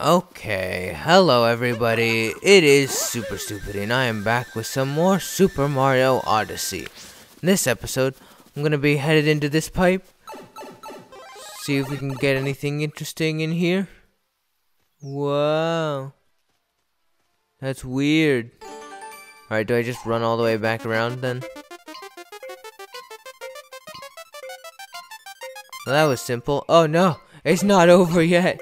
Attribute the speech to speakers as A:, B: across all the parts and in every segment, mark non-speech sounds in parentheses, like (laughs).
A: Okay, hello everybody. It is Superstupidy, and I am back with some more Super Mario Odyssey. In this episode, I'm gonna be headed into this pipe. See if we can get anything interesting in here. Wow. That's weird. Alright, do I just run all the way back around then? Well, that was simple. Oh no, it's not over yet.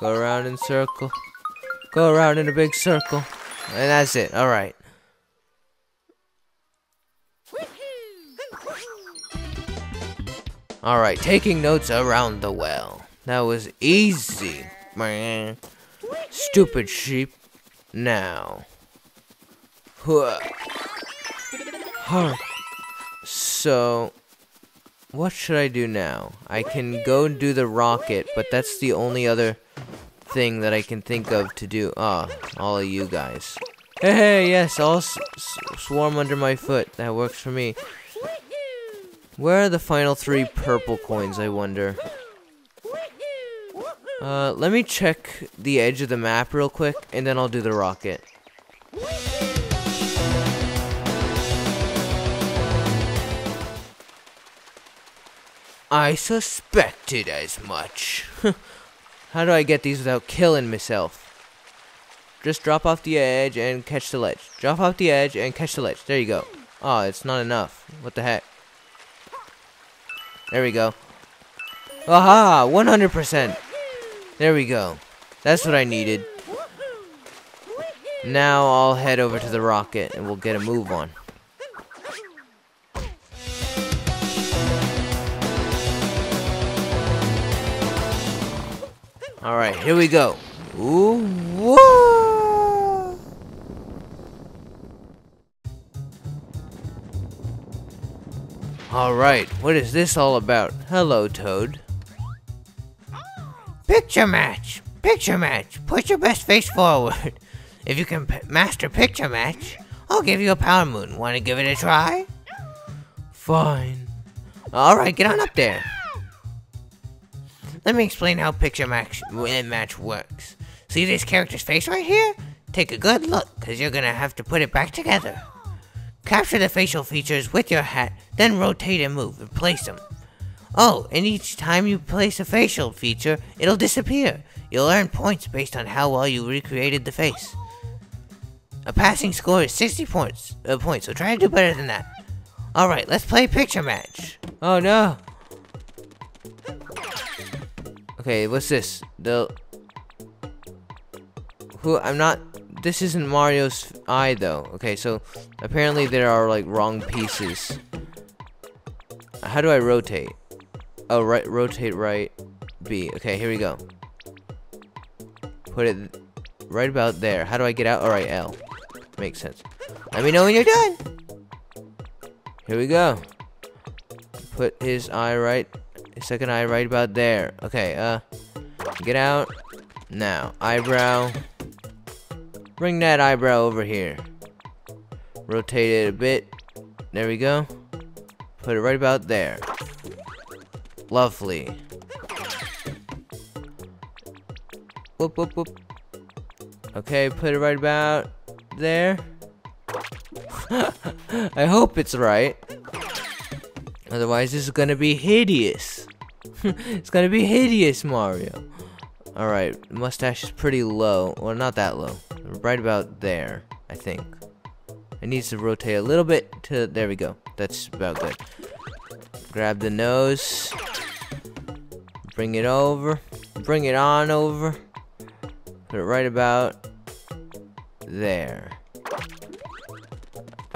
A: Go around in circle. Go around in a big circle. And that's it. Alright. Alright, taking notes around the well. That was easy. Stupid sheep. Now. Huh. So, what should I do now? I can go and do the rocket, but that's the only other thing that I can think of to do. Ah, all of you guys. Hey, hey yes, all swarm under my foot. That works for me. Where are the final three purple coins, I wonder? Uh, let me check the edge of the map real quick, and then I'll do the rocket. I suspected as much. (laughs) How do I get these without killing myself? Just drop off the edge and catch the ledge. Drop off the edge and catch the ledge. There you go. Oh, it's not enough. What the heck? There we go. Aha! 100%! There we go. That's what I needed. Now I'll head over to the rocket and we'll get a move on. Alright, here we go. Ooh, whoa! Alright, what is this all about? Hello, Toad.
B: Picture match! Picture match! Put your best face forward. If you can master picture match, I'll give you a power moon. Want to give it a try?
A: Fine.
B: Alright, get on up there. Let me explain how picture match, match works. See this character's face right here? Take a good look, because you're going to have to put it back together. Capture the facial features with your hat, then rotate and move and place them. Oh, and each time you place a facial feature, it'll disappear. You'll earn points based on how well you recreated the face. A passing score is 60 points, uh, points so try to do better than that. Alright, let's play picture match.
A: Oh no! Okay, what's this? The who? I'm not. This isn't Mario's eye though. Okay, so apparently there are like wrong pieces. How do I rotate? Oh, right. Rotate right. B. Okay, here we go. Put it right about there. How do I get out? All right, L. Makes sense. Let me know when you're done. Here we go. Put his eye right second eye right about there. Okay, uh, get out. Now, eyebrow. Bring that eyebrow over here. Rotate it a bit. There we go. Put it right about there. Lovely. Whoop, whoop, whoop. Okay, put it right about there. (laughs) I hope it's right. Otherwise, this is gonna be hideous. (laughs) it's gonna be hideous, Mario. Alright, mustache is pretty low. Well, not that low. Right about there, I think. It needs to rotate a little bit to... There we go. That's about good. Grab the nose. Bring it over. Bring it on over. Put it right about there.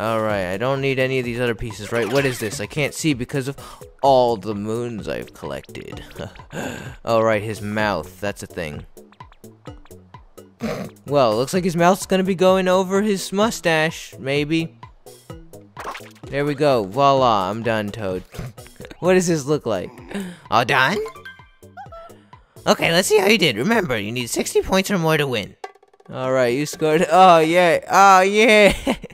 A: Alright, I don't need any of these other pieces, right? What is this? I can't see because of all the moons I've collected. (laughs) Alright, his mouth. That's a thing. well, looks like his mouth's gonna be going over his mustache, maybe. There we go. Voila, I'm done, Toad. (laughs) what does this look like?
B: All done? Okay, let's see how you did. Remember, you need 60 points or more to win.
A: Alright, you scored. Oh, yeah. Oh, yeah. (laughs)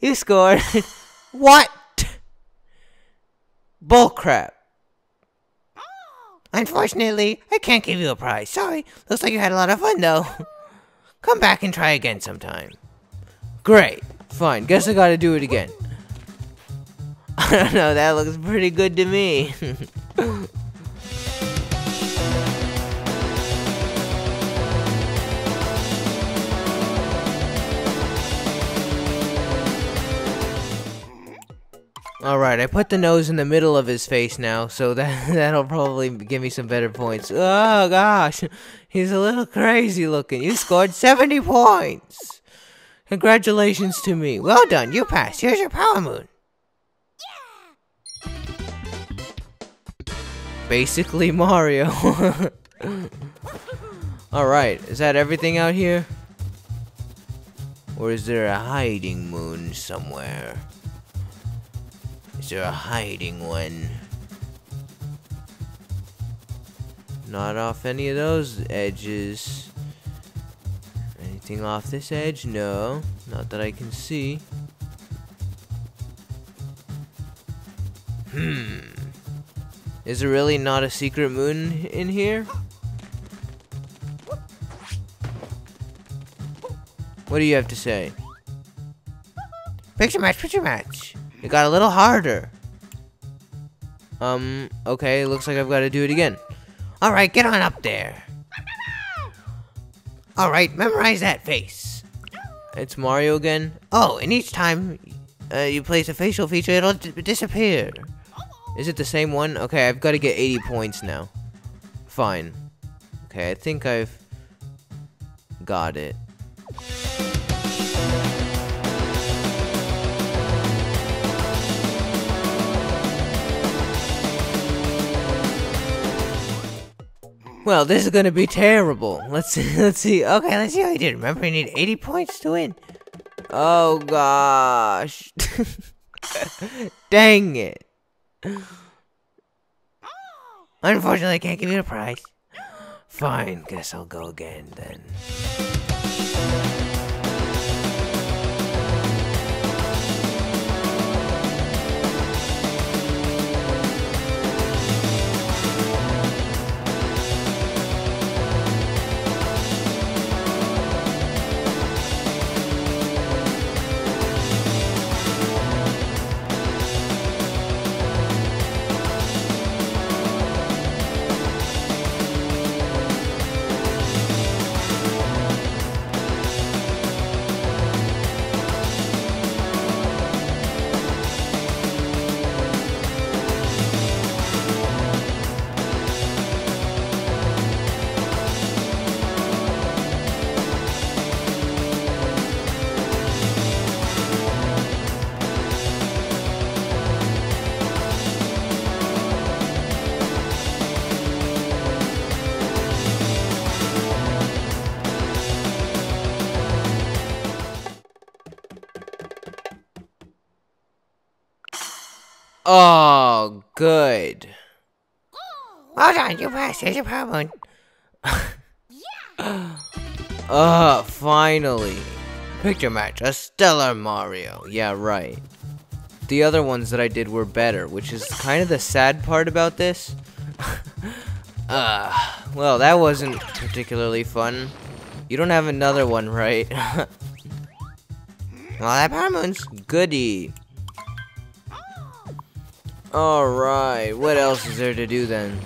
A: you scored. (laughs)
B: what?
A: Bullcrap. Oh.
B: Unfortunately, I can't give you a prize. Sorry. Looks like you had a lot of fun, though. (laughs) Come back and try again sometime.
A: Great. Fine. Guess I gotta do it again. (laughs) I don't know. That looks pretty good to me. Alright, I put the nose in the middle of his face now, so that, (laughs) that'll probably give me some better points. Oh gosh, he's a little crazy looking. You scored 70 points! Congratulations to me.
B: Well done, you passed. Here's your power moon.
A: Basically Mario. (laughs) Alright, is that everything out here? Or is there a hiding moon somewhere? Is there a hiding one? Not off any of those edges. Anything off this edge? No. Not that I can see. Hmm. Is there really not a secret moon in here? What do you have to say?
B: Picture match, picture match.
A: It got a little harder. Um, okay, looks like I've got to do it again.
B: Alright, get on up there. Alright, memorize that face.
A: It's Mario again?
B: Oh, and each time uh, you place a facial feature, it'll disappear.
A: Is it the same one? Okay, I've got to get 80 points now. Fine. Okay, I think I've got it. Well, this is gonna be terrible. Let's see. (laughs) Let's see.
B: Okay, let's see how you did. Remember, you need 80 points to win.
A: Oh gosh! (laughs) Dang it!
B: Unfortunately, I can't give you a prize.
A: Fine. Guess I'll go again then. Oh, good.
B: Hold on, you passed. Here's your power moon. (laughs)
A: uh, finally. Picture match, a stellar Mario. Yeah, right. The other ones that I did were better, which is kind of the sad part about this. (laughs) uh, well, that wasn't particularly fun. You don't have another one, right? (laughs) well,
B: that power moon's
A: goody. Alright, what else is there to do then?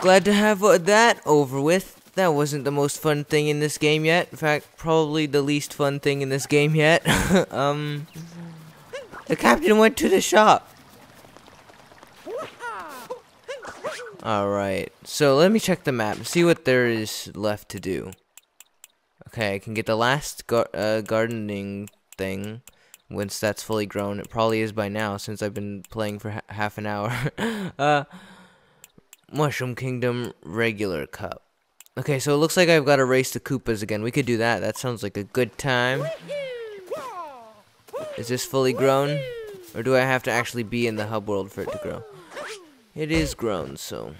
A: Glad to have uh, that over with. That wasn't the most fun thing in this game yet. In fact, probably the least fun thing in this game yet. (laughs) um, the captain went to the shop. Alright, so let me check the map see what there is left to do. Okay, I can get the last gar uh, gardening thing once that's fully grown. It probably is by now since I've been playing for ha half an hour. (laughs) uh, Mushroom Kingdom regular cup. Okay, so it looks like I've got to race the Koopas again. We could do that. That sounds like a good time. Is this fully grown? Or do I have to actually be in the hub world for it to grow? It is grown, so...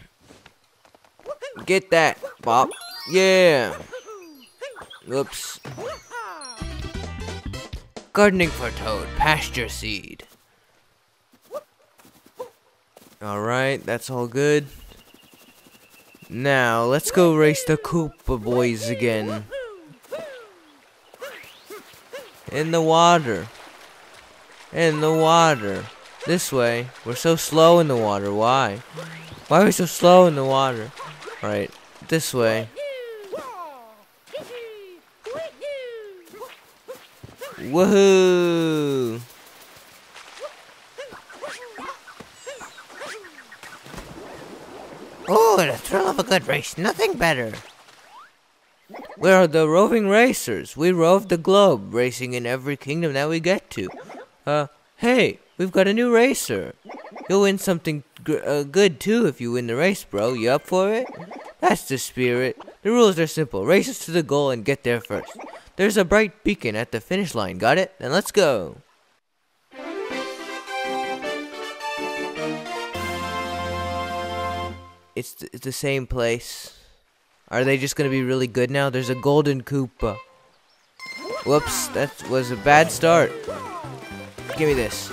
A: Get that, Bob. Yeah! Oops. Gardening for Toad, pasture seed. Alright, that's all good. Now, let's go race the Koopa boys again. In the water. In the water. This way. We're so slow in the water. Why? Why are we so slow in the water? All right. This way. Woohoo!
B: Oh, the thrill of a good race. Nothing better.
A: We are the roving racers. We rove the globe, racing in every kingdom that we get to. Uh, hey, we've got a new racer. You'll win something uh, good too if you win the race, bro. You up for it? That's the spirit. The rules are simple. Race us to the goal and get there first. There's a bright beacon at the finish line. Got it? Then let's go. It's th the same place. Are they just gonna be really good now? There's a golden Koopa. Whoops, that was a bad start. Give me this.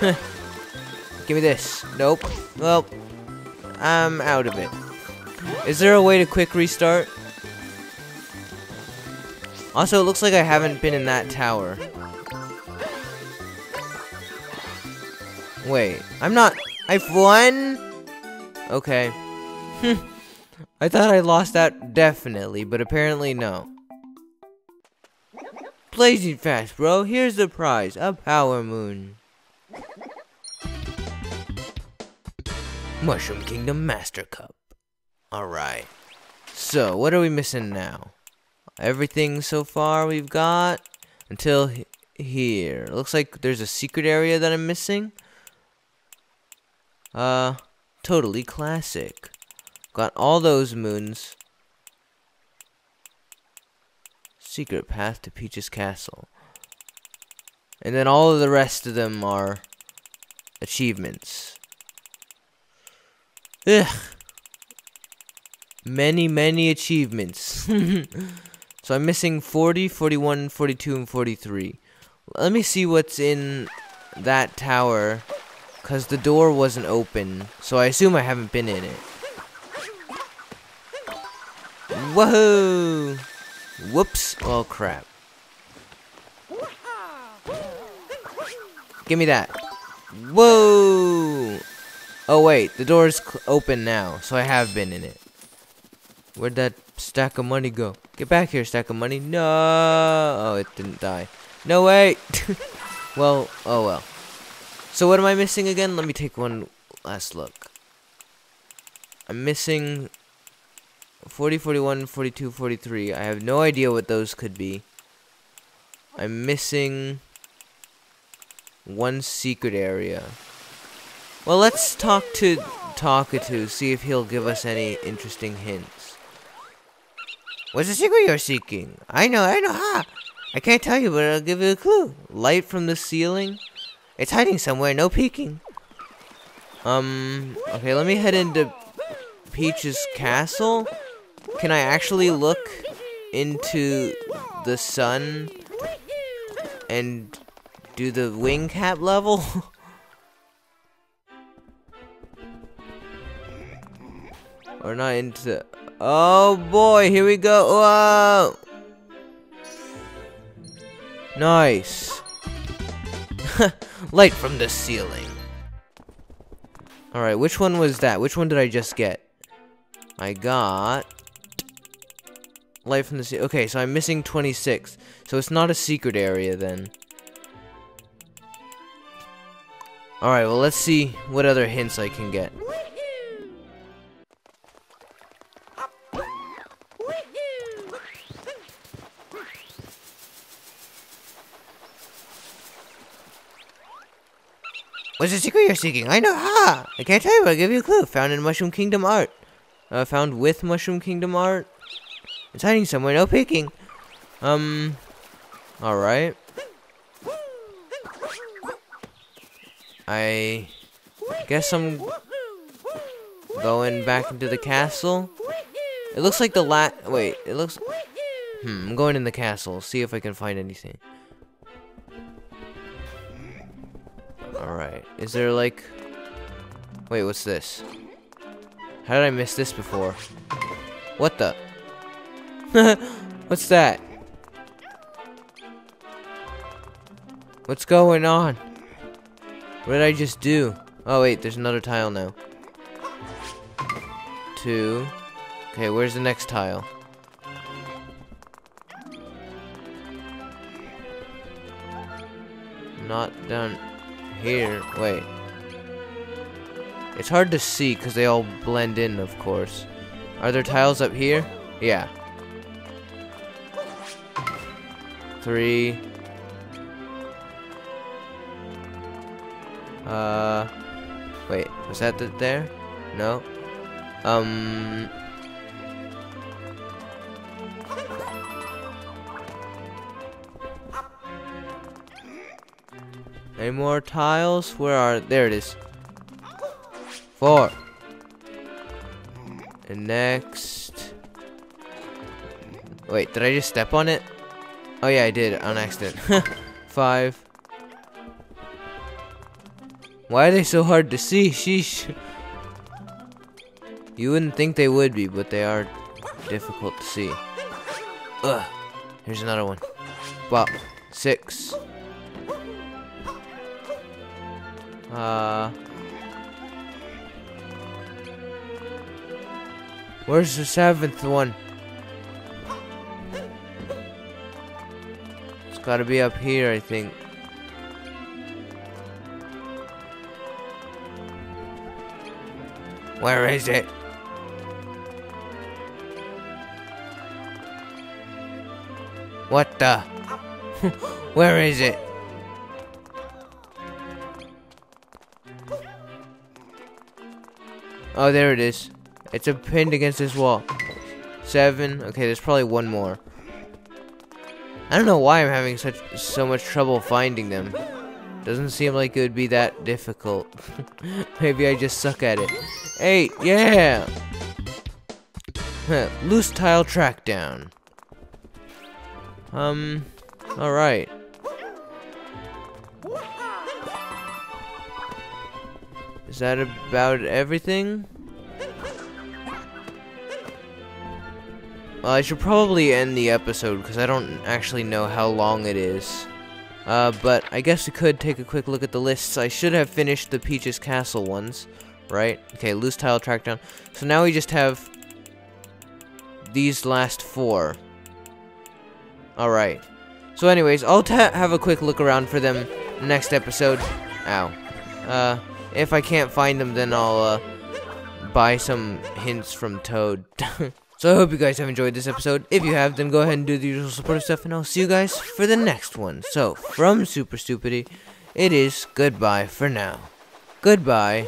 A: (laughs) Give me this. Nope. Well, I'm out of it. Is there a way to quick restart? Also, it looks like I haven't been in that tower. Wait, I'm not... I've won? Okay. (laughs) I thought I lost that definitely, but apparently no. Blazing fast, bro. Here's the prize. A power moon. Mushroom Kingdom Master Cup. Alright. So, what are we missing now? Everything so far we've got until he here. Looks like there's a secret area that I'm missing. Uh, totally classic. Got all those moons. Secret path to Peach's castle. And then all of the rest of them are achievements. Ugh. Many, many achievements. (laughs) so I'm missing 40, 41, 42, and 43. Let me see what's in that tower. Because the door wasn't open. So I assume I haven't been in it. Woohoo! Whoops. Oh, crap. Give me that. Whoa! Oh, wait. The door's open now, so I have been in it. Where'd that stack of money go? Get back here, stack of money. No! Oh, it didn't die. No, wait! (laughs) well, oh well. So what am I missing again? Let me take one last look. I'm missing 40, 41, 42, 43. I have no idea what those could be. I'm missing one secret area. Well, let's talk to Talkatoo, see if he'll give us any interesting hints.
B: What's the secret you're seeking? I know, I know, ha! I can't tell you, but I'll give you a clue.
A: Light from the ceiling?
B: It's hiding somewhere, no peeking.
A: Um, okay, let me head into Peach's castle. Can I actually look into the sun and do the wing cap level? (laughs) or not into... Oh boy, here we go. Whoa! Nice. (laughs) Light from the ceiling. Alright, which one was that? Which one did I just get? I got... Light from the ceiling. Okay, so I'm missing 26. So it's not a secret area then. Alright, well let's see what other hints I can get.
B: What's the secret you're seeking? I know, ha! I can't tell you, but I'll give you a clue. Found in Mushroom Kingdom art.
A: Uh, found with Mushroom Kingdom art. It's hiding somewhere, no peeking. Um, alright. I guess I'm going back into the castle. It looks like the lat. Wait, it looks. Hmm, I'm going in the castle. See if I can find anything. Alright. Is there like... Wait, what's this? How did I miss this before? What the? (laughs) what's that? What's going on? What did I just do? Oh wait, there's another tile now. Two. Okay, where's the next tile? Not down here. Wait. It's hard to see because they all blend in, of course. Are there tiles up here? Yeah. Three. Uh. Wait, was that the, there? No. Um. More tiles? Where are? There it is. Four. And next. Wait, did I just step on it? Oh yeah, I did on accident. (laughs) Five. Why are they so hard to see? Sheesh. You wouldn't think they would be, but they are difficult to see. Ugh. Here's another one. Well, six. Uh. Where's the seventh one? It's gotta be up here, I think. Where is it? What the? (laughs) Where is it? Oh, there it is. It's a pinned against this wall. Seven. Okay, there's probably one more. I don't know why I'm having such so much trouble finding them. Doesn't seem like it would be that difficult. (laughs) Maybe I just suck at it. Eight, yeah! Loose tile track down. Um, alright. Is that about everything? Well, I should probably end the episode because I don't actually know how long it is. Uh, but I guess we could take a quick look at the lists. I should have finished the Peach's Castle ones, right? Okay, loose tile track down. So now we just have these last four. Alright. So anyways, I'll have a quick look around for them next episode. Ow. Uh, if I can't find them, then I'll, uh, buy some hints from Toad. (laughs) So I hope you guys have enjoyed this episode. If you have, then go ahead and do the usual supportive stuff, and I'll see you guys for the next one. So, from Superstupidy, it is goodbye for now. Goodbye.